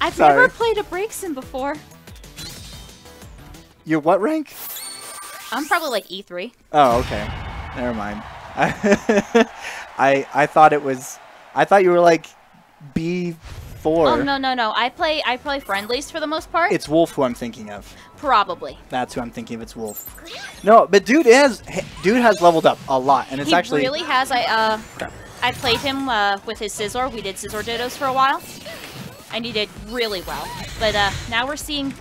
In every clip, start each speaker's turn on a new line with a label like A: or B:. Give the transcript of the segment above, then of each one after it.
A: I've
B: Sorry.
A: never played a Braixen before.
B: Your what rank?
A: I'm probably like E E3.
B: Oh, okay. Never mind. I I thought it was. I thought you were like B four.
A: Oh no no no! I play I play friendlies for the most part.
B: It's Wolf who I'm thinking of.
A: probably.
B: That's who I'm thinking of. It's Wolf. No, but dude is dude has leveled up a lot, and it's
A: he
B: actually
A: really has. I uh, I played him uh, with his Scizor. We did Scizor Dittos for a while, and he did really well. But uh, now we're seeing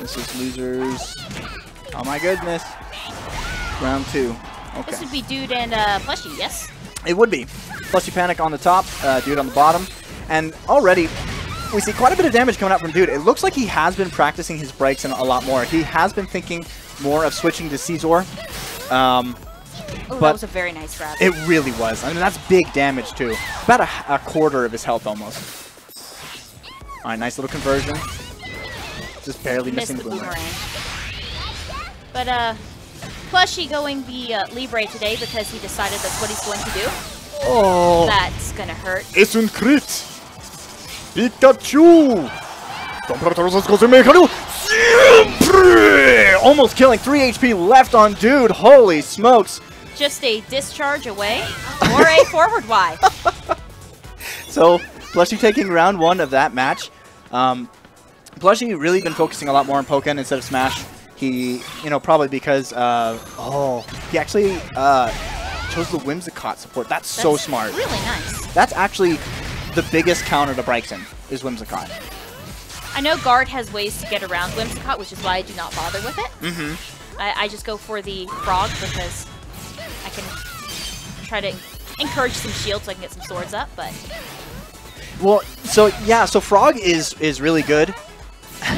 B: this is losers. Oh my goodness. Round two.
A: this would be Dude and uh, Plushy. Yes.
B: It would be. Plushy Panic on the top, uh, Dude on the bottom. And already, we see quite a bit of damage coming out from Dude. It looks like he has been practicing his breaks and a lot more. He has been thinking more of switching to Scizor. Um,
A: Oh,
B: But-
A: that was a very nice grab.
B: it really was. I mean, that's big damage, too. About a, a quarter of his health, almost. All right, nice little conversion. Just barely
A: Missed
B: missing
A: the
B: Boomerang.
A: boomerang. But uh, Plushy going the uh, Libre today because he decided that's what he's going to do.
B: Oh,
A: That's gonna hurt.
B: es un crit. Pikachu. Almost killing 3 HP left on dude. Holy smokes.
A: Just a discharge away or a forward Y.
B: So, Plushy taking round one of that match. Um, Plushy really been focusing a lot more on Pokken instead of Smash. He, you know, probably because, uh, oh, he actually uh, chose the Whimsicott support. That's, so smart.
A: Really nice.
B: That's actually the biggest counter to Braixen is Whimsicott.
A: I know Guard has ways to get around Whimsicott, which is why I do not bother with it.
B: Mm-hmm.
A: I, I just go for the Frog because can try to encourage some shield so I can get some swords up, but
B: Well, so yeah, so Frog is is really good.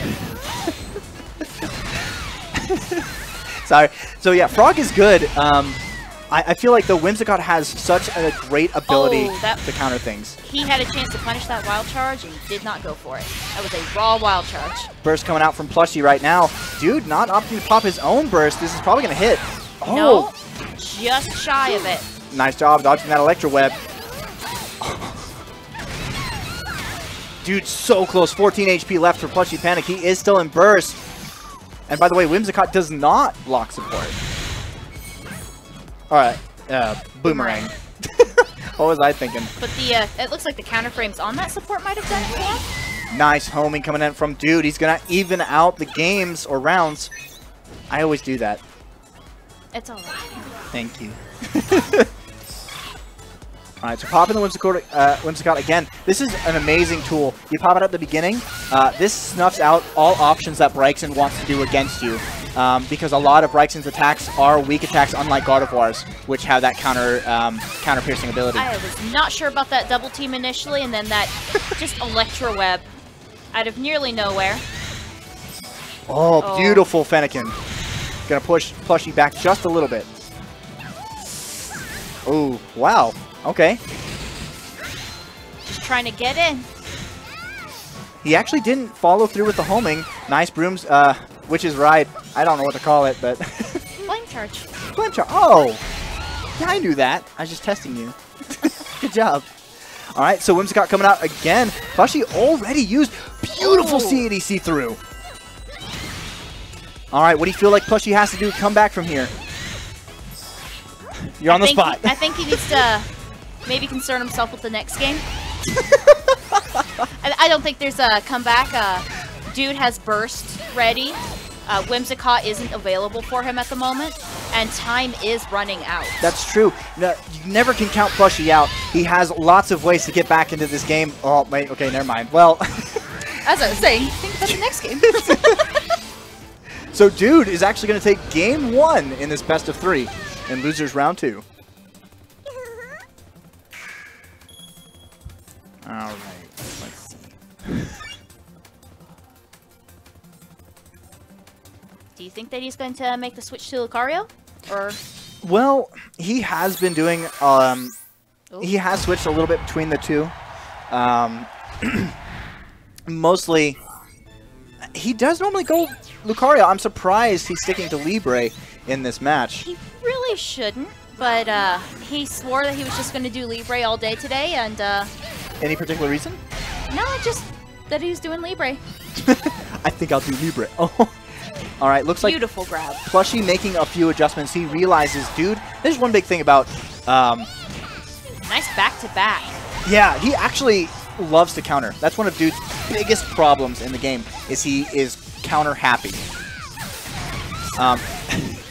B: Sorry. So yeah, Frog is good. Um, I, I feel like the Whimsicott has such a great ability
A: Oh, that-
B: to counter things.
A: he had a chance to punish that wild charge and he did not go for it. That was a raw wild charge.
B: Burst coming out from Plushy right now. Dude, not opting to pop his own burst. This is probably gonna hit. Oh,
A: No, just shy of it.
B: nice job dodging that Electro Web. Dude, so close. 14 HP left for Plushy Panic. He is still in burst. And by the way, Whimsicott does not block support. Alright, uh, Boomerang. what was I thinking?
A: But the uh, it looks like the counter frames on that support might have done it him.
B: Nice homing coming in from Dude. He's gonna even out the games or rounds. I always do that.
A: It's alright.
B: Thank you. Alright, so popping the Whimsicott, uh, Whimsicott again. This is an amazing tool. You pop it at the beginning. Uh, this snuffs out all options that Braixen wants to do against you. Um, because a lot of Braixen's attacks are weak attacks, unlike Gardevoir's, which have that counter um, counter piercing ability.
A: I was not sure about that double team initially, and then that just Electro Web out of nearly nowhere.
B: Oh,
A: Oh.
B: beautiful Fennekin. Gonna push Plushy back just a little bit. Oh, wow. Okay.
A: Just trying to get in.
B: He actually didn't follow through with the homing. Nice brooms, uh, which is right. I don't know what to call it, but...
A: Flame charge.
B: Flame Char- Oh! Yeah, I knew that. I was just testing you. Good job. Alright, so Whimsicott coming out again. Plushy already used beautiful. CADC through. Alright, what do you feel like Plushy has to do to come back from here? You're on
A: I
B: the spot.
A: He, I think he needs to maybe concern himself with the next game. I, I don't think there's a comeback. Uh, dude has burst ready. Uh, Whimsicott isn't available for him at the moment, and time is running out.
B: That's true. No, you never can count Plushy out. He has lots of ways to get back into this game. Oh, wait, okay, never mind. Well,
A: As I was saying, think about the next game.
B: so Dude is actually going to take game one in this best of three in losers round two. All right, let's see.
A: Do you think that he's going to make the switch to Lucario? Or
B: Well, he has been doing. Um,
A: Ooh.
B: he has switched a little bit between the two. Um, mostly, he does normally go Lucario. I'm surprised he's sticking to Libre in this match.
A: he really shouldn't, but uh, he swore that he was just going to do Libre all day today, and uh,
B: Any particular reason?
A: No, just that he's doing Libre.
B: I think I'll do Libre. Oh. All right, looks like
A: Beautiful grab.
B: Plushy making a few adjustments. He realizes, dude, there's one big thing about, um,
A: Nice back to back.
B: yeah, he actually loves to counter. That's one of Dude's biggest problems in the game, is he is counter happy. Um,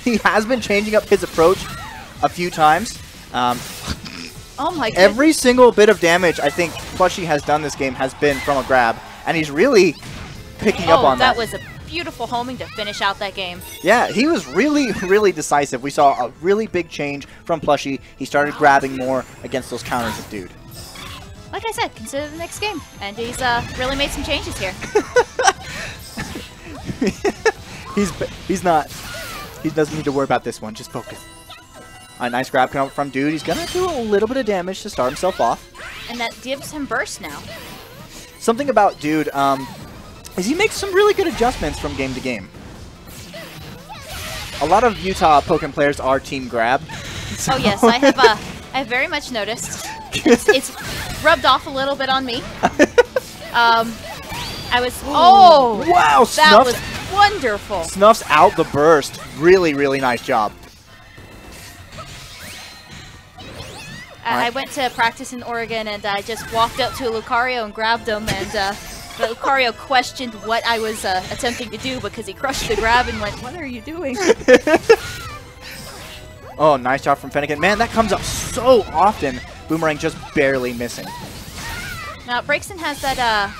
B: he has been changing up his approach a few times. Um,
A: Oh my god.
B: every single bit of damage I think Plushy has done this game has been from a grab, and he's really picking up
A: oh,
B: on that.
A: that was a beautiful homing to finish out that game.
B: Yeah, he was really, really decisive. We saw a really big change from Plushy. He started grabbing more against those counters of Dude.
A: Like I said, consider the next game. And he's uh, really made some changes here.
B: he's he's not. He doesn't need to worry about this one. Just focus. A nice grab coming up from Dude. He's gonna do a little bit of damage to start himself off.
A: And that gives him burst now.
B: Something about Dude um, is he makes some really good adjustments from game to game. A lot of Utah Pokemon players are Team Grab.
A: Oh yes, I have uh, I have very much noticed. It's, it's rubbed off a little bit on me. Um, I was oh
B: wow!
A: that
B: Snuffs,
A: was wonderful.
B: snuffs out the burst. Really, really nice job.
A: I, I went to practice in Oregon and I just walked up to a Lucario and grabbed him and uh, the Lucario questioned what I was uh, attempting to do because he crushed the grab and went, "What are you doing?"
B: Oh, nice job from Fennekin. Man, that comes up so often. Boomerang just barely missing.
A: Now Braixen has that uh,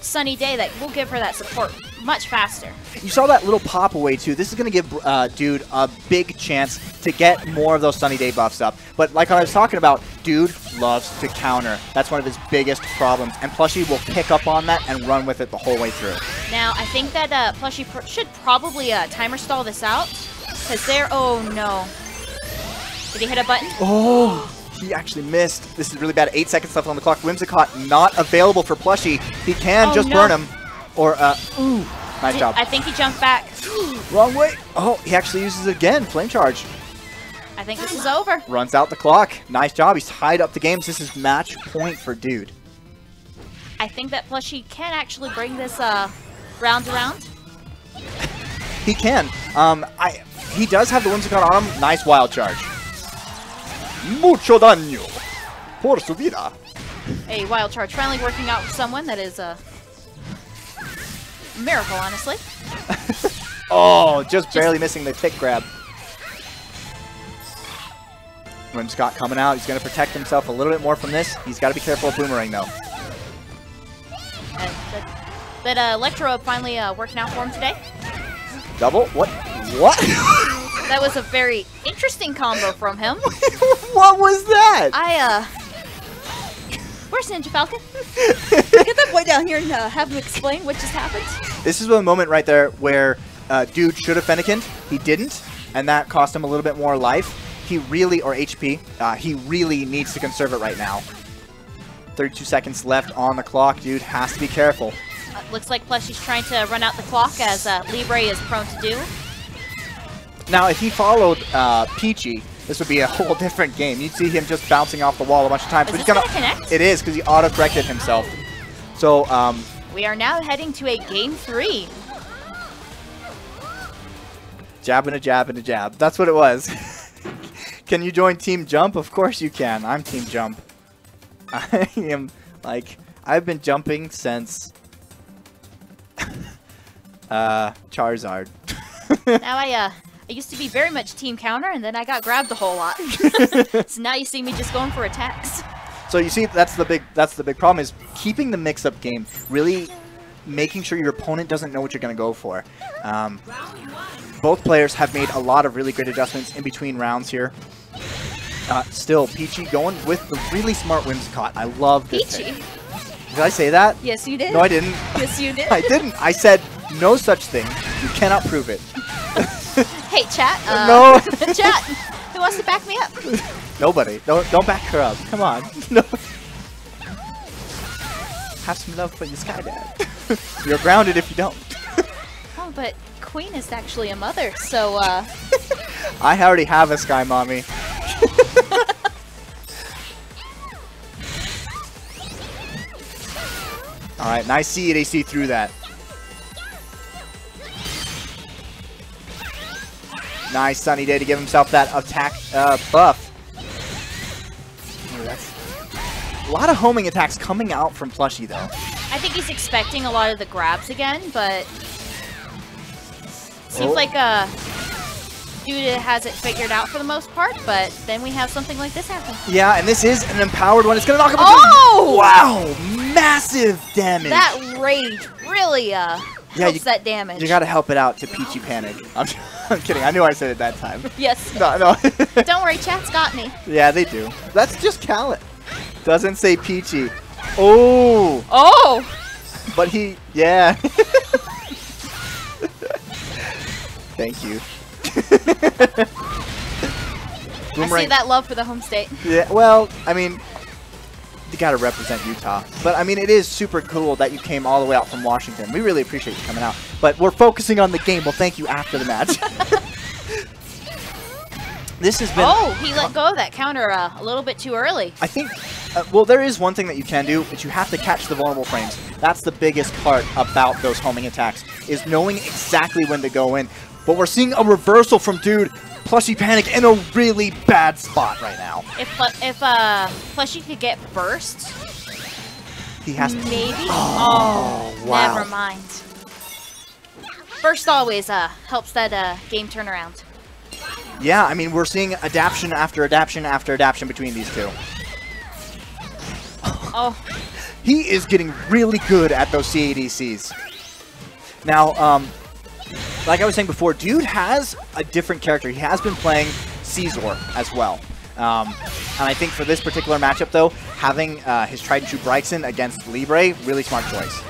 A: sunny day that will give her that support much faster.
B: You saw that little pop away too. This is going to give uh, Dude a big chance to get more of those Sunny Day buffs up. But like I was talking about, Dude loves to counter. That's one of his biggest problems. And Plushy will pick up on that and run with it the whole way through.
A: Now I think that uh, Plushy pr should probably uh, timer stall this out because there. Oh no! Did he hit a button?
B: Oh, he actually missed. This is really bad. Eight seconds left on the clock. Whimsicott not available for Plushy. He can
A: Oh,
B: just
A: no.
B: burn him. Or, uh, ooh, nice
A: Did-
B: job.
A: I think he jumped back.
B: Wrong way. Oh, he actually uses it again. Flame charge.
A: I think this is over.
B: Runs out the clock. Nice job. He's tied up the games. This is match point for Dude.
A: I think that Plushy can actually bring this uh, round around.
B: He can. Um, I he does have the Whimsicott on him. Nice wild charge. Mucho daño por su vida.
A: A wild charge finally working out for someone that is uh, a miracle, honestly.
B: Oh, just barely missing the kick grab. Whimsicott coming out. He's going to protect himself a little bit more from this. He's got to be careful of Boomerang, though.
A: And that, that uh, Electro finally uh, working out for him today.
B: Double? What? What?
A: That was a very interesting combo from him.
B: what was that?
A: I, uh... Where's Ninja Falcon? Get that boy down here and uh, have him explain what just happened.
B: This is a moment right there where uh, dude should have Fennekin. He didn't, and that cost him a little bit more life. He really, or HP, uh, he really needs to conserve it right now. 32 seconds left on the clock. Dude has to be careful.
A: Uh, looks like Plushy's trying to run out the clock as uh, Libre is prone to do.
B: Now, if he followed uh, Peachy, this would be a whole different game. You'd see him just bouncing off the wall a bunch of times.
A: Is
B: but he's
A: gonna connect?
B: It is, because he auto-corrected himself. So, um,
A: We are now heading to a game three.
B: jab and a jab and a jab. That's what it was. can you join Team Jump? Of course you can. I'm Team Jump. I am, like, I've been jumping since uh, Charizard.
A: now I, uh, I used to be very much team counter, and then I got grabbed a whole lot. so now you see me just going for attacks.
B: So you see, that's the big that's the big problem is keeping the mix-up game, really making sure your opponent doesn't know what you're going to go for. Um, both players have made a lot of really great adjustments in between rounds here. Uh, still, Peachy going with the really smart Whimsicott. I love this.
A: Peachy.
B: pick. Did I say that?
A: Yes, you did.
B: No, I didn't.
A: Yes, you did.
B: I didn't. I said no such thing. You cannot prove it.
A: Hey, chat. Uh,
B: No.
A: chat. Who wants to back me up?
B: Nobody. Don't don't back her up. Come on. No. Have some love for your Skydad. You're grounded if you don't.
A: Oh, but Queen is actually a mother, so uh,
B: I already have a Sky Mommy. All right, nice CADC through that. Nice Sunny Day to give himself that attack uh, buff. A lot of homing attacks coming out from Plushy, though.
A: I think he's expecting a lot of the grabs again, but seems
B: Oh.
A: like uh, Duda has it figured out for the most part. But then we have something like this happen.
B: Yeah, and this is an empowered one. It's going to knock him
A: Oh!
B: Wow! Massive damage!
A: That rage really uh
B: Yeah,
A: helps
B: you-
A: that damage.
B: You got to help it out to Peachy Panic. I'm, I'm kidding. I knew I said it that time.
A: yes.
B: No, no.
A: Don't worry, chat's got me.
B: yeah, they do. That's just Callan. Doesn't say Peachy. Oh!
A: Oh,
B: But he, yeah. Thank you.
A: I see that love for the home state.
B: Yeah, well, I mean, you got to represent Utah. But I mean, it is super cool that you came all the way out from Washington. We really appreciate you coming out. But we're focusing on the game. We'll thank you after the match. this has been.
A: Oh, he let go of that counter uh, a little bit too early.
B: I think, uh, well, there is one thing that you can do, but you have to catch the vulnerable frames. That's the biggest part about those homing attacks, is knowing exactly when to go in. But we're seeing a reversal from Dude, Plushy Panic, in a really bad spot right now.
A: If if uh Plushy could get burst,
B: He has to.
A: maybe.
B: Oh,
A: Oh,
B: wow.
A: never mind. Burst always uh helps that uh game turn around.
B: Yeah, I mean, we're seeing adaption after adaption after adaption between these two.
A: Oh,
B: He is getting really good at those CADCs. Now, um, like I was saying before, dude has a different character. He has been playing Scizor as well. Um, and I think for this particular matchup, though, having uh, his tried and true Braixen against Libre, really smart choice.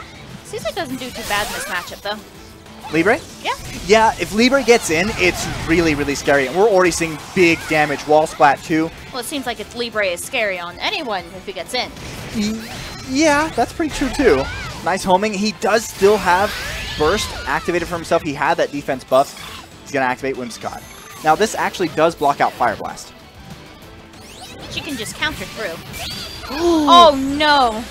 A: Scizor doesn't do too bad in this matchup though.
B: Libre?
A: Yeah.
B: Yeah, if Libre gets in, it's really, really scary. And we're already seeing big damage. Wall splat, too.
A: Well, it seems like it's Libre is scary on anyone if he gets in.
B: Y- Yeah, that's pretty true too. Nice homing. He does still have burst activated for himself. He had that defense buff. He's gonna activate Whimsicott. Now this actually does block out Fire Blast.
A: She can just counter through. oh no!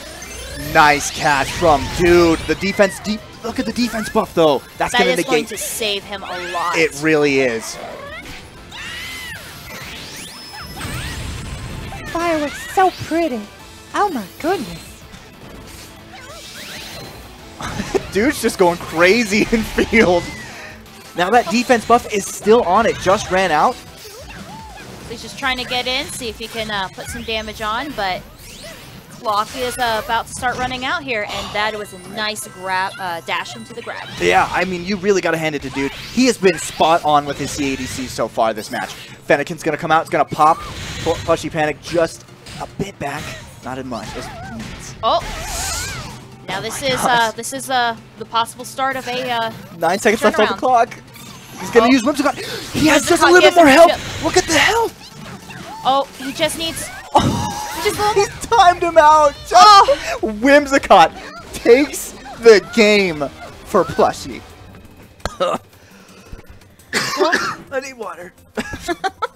B: Nice catch from dude. The defense deep. Look at the defense buff though. That's
A: That
B: gonna
A: is going
B: negate.
A: to save him a lot.
B: It really is.
C: Fireworks so pretty. Oh my goodness.
B: Dude's just going crazy in field. Now that defense buff is still on. It just ran out.
A: He's just trying to get in, see if he can uh, put some damage on, but clock is uh, about to start running out here, and that was a nice grab, uh, dash into the grab.
B: Yeah, I mean, you really got to hand it to dude. He has been spot on with his CADC so far this match. Fennekin's going to come out. It's going to pop. Pl- Plushy Panic just a bit back. Not in much.
A: Oh, now this is uh, this is uh, the possible start of a uh,
B: nine seconds left on the clock. He's going to
A: Oh.
B: use Whimsicott. He has just a little bit more health. Look at the health.
A: oh, he just needs just a little
B: He's timed him out. Just Whimsicott takes the game for Plushy. I need water.